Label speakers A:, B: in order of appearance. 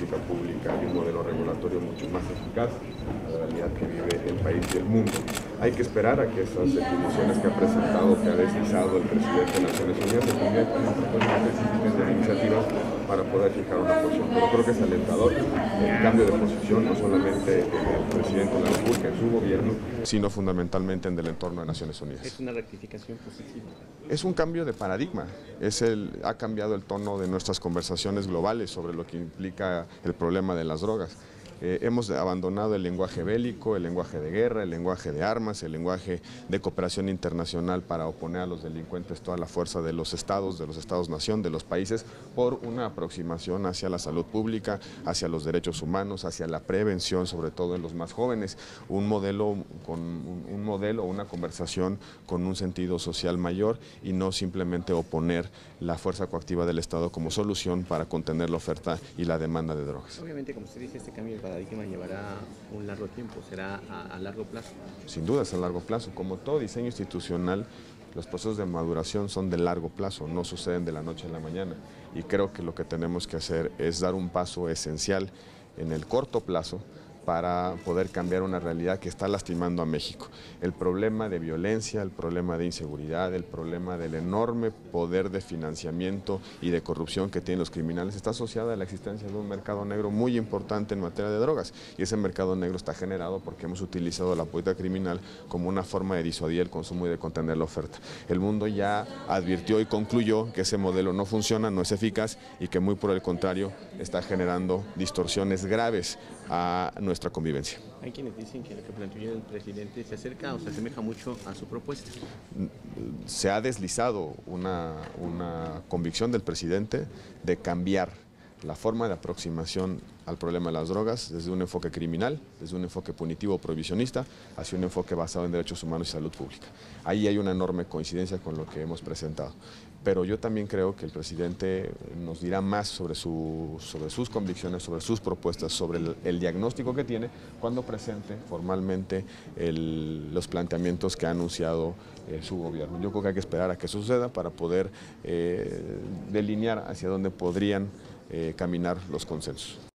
A: política pública y un modelo regulatorio mucho más eficaz a la realidad que vive el país y el mundo. Hay que esperar a que esas definiciones que ha presentado, que ha deslizado el presidente de Naciones Unidas se conviertan en propuestas específicas de iniciativas para poder fijar una posición. Pero creo que es alentador el cambio de posición, no solamente en el presidente de la República, en su gobierno, sino fundamentalmente en el entorno de Naciones Unidas.
B: Es una rectificación positiva.
A: Es un cambio de paradigma, es el, ha cambiado el tono de nuestras conversaciones globales sobre lo que implica el problema de las drogas. Eh, hemos abandonado el lenguaje bélico, el lenguaje de guerra, el lenguaje de armas, el lenguaje de cooperación internacional para oponer a los delincuentes toda la fuerza de los estados, de los estados-nación, de los países, por una aproximación hacia la salud pública, hacia los derechos humanos, hacia la prevención, sobre todo en los más jóvenes, un modelo, con, un, modelo, una conversación con un sentido social mayor y no simplemente oponer la fuerza coactiva del Estado como solución para contener la oferta y la demanda de drogas.
B: Obviamente, como usted dice, este cambio paradigma llevará un largo tiempo, será a, a, largo plazo.
A: Sin duda es a largo plazo. Como todo diseño institucional, los procesos de maduración son de largo plazo, no suceden de la noche a la mañana. Y creo que lo que tenemos que hacer es dar un paso esencial en el corto plazo para poder cambiar una realidad que está lastimando a México. El problema de violencia, el problema de inseguridad, el problema del enorme poder de financiamiento y de corrupción que tienen los criminales está asociada a la existencia de un mercado negro muy importante en materia de drogas. Y ese mercado negro está generado porque hemos utilizado la política criminal como una forma de disuadir el consumo y de contener la oferta. El mundo ya advirtió y concluyó que ese modelo no funciona, no es eficaz y que muy por el contrario está generando distorsiones graves a nuestra convivencia.
B: Hay quienes dicen que lo que planteó el presidente se acerca o se asemeja mucho a su propuesta.
A: Se ha deslizado una, una convicción del presidente de cambiar la forma de aproximación al problema de las drogas desde un enfoque criminal, desde un enfoque punitivo provisionista, hacia un enfoque basado en derechos humanos y salud pública. Ahí hay una enorme coincidencia con lo que hemos presentado. Pero yo también creo que el presidente nos dirá más sobre, su, sobre sus convicciones, sobre sus propuestas, sobre el, diagnóstico que tiene cuando presente formalmente los planteamientos que ha anunciado eh, su gobierno. Yo creo que hay que esperar a que suceda para poder eh, delinear hacia dónde podrían eh, caminar los consensos.